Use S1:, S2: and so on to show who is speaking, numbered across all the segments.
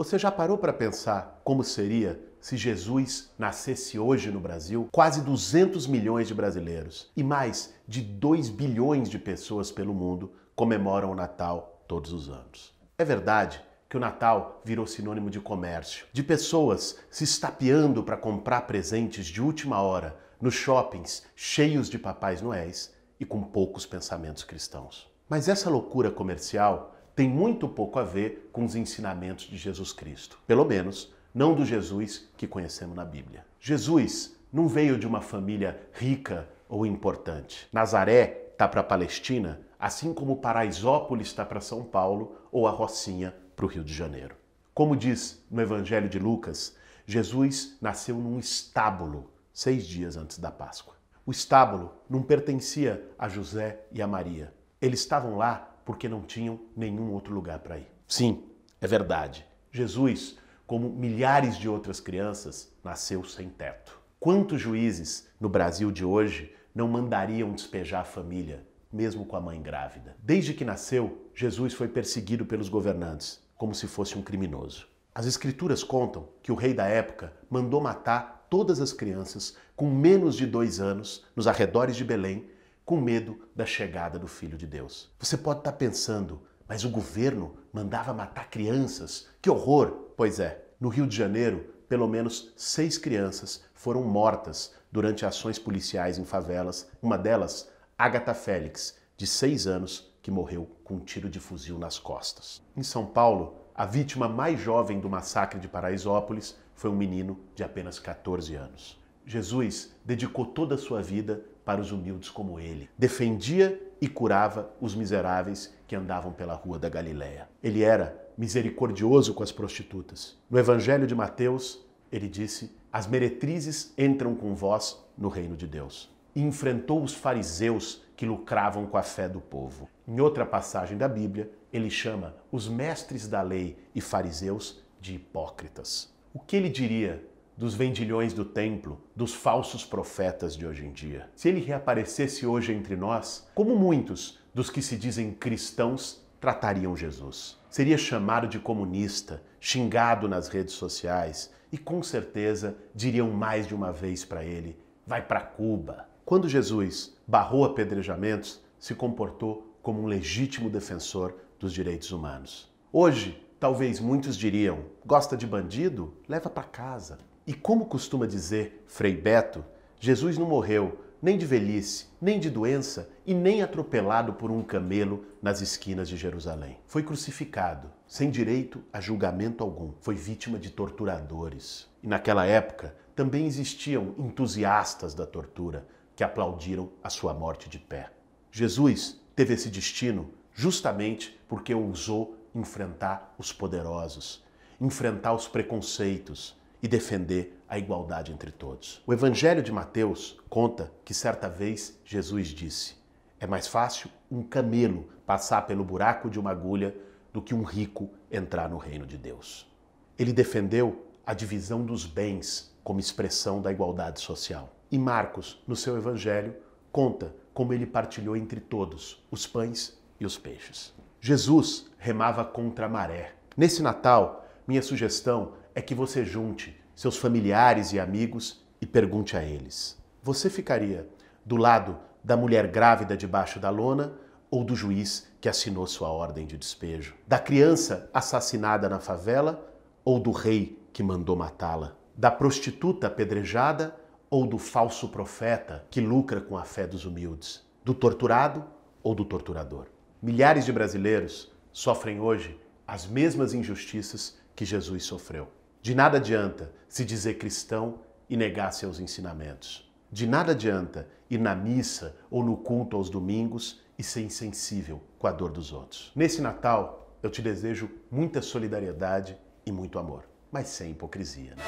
S1: Você já parou para pensar como seria se Jesus nascesse hoje no Brasil? Quase 200 milhões de brasileiros e mais de 2 bilhões de pessoas pelo mundo comemoram o Natal todos os anos. É verdade que o Natal virou sinônimo de comércio, de pessoas se estapeando para comprar presentes de última hora nos shoppings cheios de papais noéis e com poucos pensamentos cristãos. Mas essa loucura comercial tem muito pouco a ver com os ensinamentos de Jesus Cristo. Pelo menos, não do Jesus que conhecemos na Bíblia. Jesus não veio de uma família rica ou importante. Nazaré está para a Palestina, assim como Paraisópolis está para São Paulo ou a Rocinha para o Rio de Janeiro. Como diz no Evangelho de Lucas, Jesus nasceu num estábulo seis dias antes da Páscoa. O estábulo não pertencia a José e a Maria. Eles estavam lá porque não tinham nenhum outro lugar para ir. Sim, é verdade. Jesus, como milhares de outras crianças, nasceu sem teto. Quantos juízes no Brasil de hoje não mandariam despejar a família, mesmo com a mãe grávida? Desde que nasceu, Jesus foi perseguido pelos governantes, como se fosse um criminoso. As escrituras contam que o rei da época mandou matar todas as crianças com menos de dois anos nos arredores de Belém com medo da chegada do Filho de Deus. Você pode estar pensando, mas o governo mandava matar crianças? Que horror! Pois é, no Rio de Janeiro, pelo menos seis crianças foram mortas durante ações policiais em favelas, uma delas, Agatha Félix, de seis anos, que morreu com um tiro de fuzil nas costas. Em São Paulo, a vítima mais jovem do massacre de Paraisópolis foi um menino de apenas 14 anos. Jesus dedicou toda a sua vida para os humildes como ele. Defendia e curava os miseráveis que andavam pela rua da Galiléia. Ele era misericordioso com as prostitutas. No Evangelho de Mateus, ele disse: As meretrizes entram com vós no reino de Deus. E enfrentou os fariseus que lucravam com a fé do povo. Em outra passagem da Bíblia, ele chama os mestres da lei e fariseus de hipócritas. O que ele diria dos vendilhões do templo, dos falsos profetas de hoje em dia. Se ele reaparecesse hoje entre nós, como muitos dos que se dizem cristãos tratariam Jesus? Seria chamado de comunista, xingado nas redes sociais e com certeza diriam mais de uma vez para ele: vai para Cuba. Quando Jesus barrou apedrejamentos, se comportou como um legítimo defensor dos direitos humanos. Hoje, talvez muitos diriam: gosta de bandido? Leva para casa. E como costuma dizer Frei Beto, Jesus não morreu nem de velhice, nem de doença e nem atropelado por um camelo nas esquinas de Jerusalém. Foi crucificado, sem direito a julgamento algum. Foi vítima de torturadores. E naquela época também existiam entusiastas da tortura que aplaudiram a sua morte de pé. Jesus teve esse destino justamente porque ousou enfrentar os poderosos, enfrentar os preconceitos, e defender a igualdade entre todos. O Evangelho de Mateus conta que certa vez Jesus disse: É mais fácil um camelo passar pelo buraco de uma agulha do que um rico entrar no reino de Deus. Ele defendeu a divisão dos bens como expressão da igualdade social. E Marcos, no seu Evangelho, conta como ele partilhou entre todos os pães e os peixes. Jesus remava contra a maré. Nesse Natal, minha sugestão é que você junte seus familiares e amigos e pergunte a eles: Você ficaria do lado da mulher grávida debaixo da lona ou do juiz que assinou sua ordem de despejo? Da criança assassinada na favela ou do rei que mandou matá-la? Da prostituta apedrejada ou do falso profeta que lucra com a fé dos humildes? Do torturado ou do torturador? Milhares de brasileiros sofrem hoje as mesmas injustiças que Jesus sofreu. De nada adianta se dizer cristão e negar seus ensinamentos. De nada adianta ir na missa ou no culto aos domingos e ser insensível com a dor dos outros. Nesse Natal, eu te desejo muita solidariedade e muito amor, mas sem hipocrisia. Né?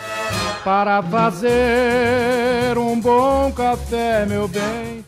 S2: Para fazer um bom café, meu bem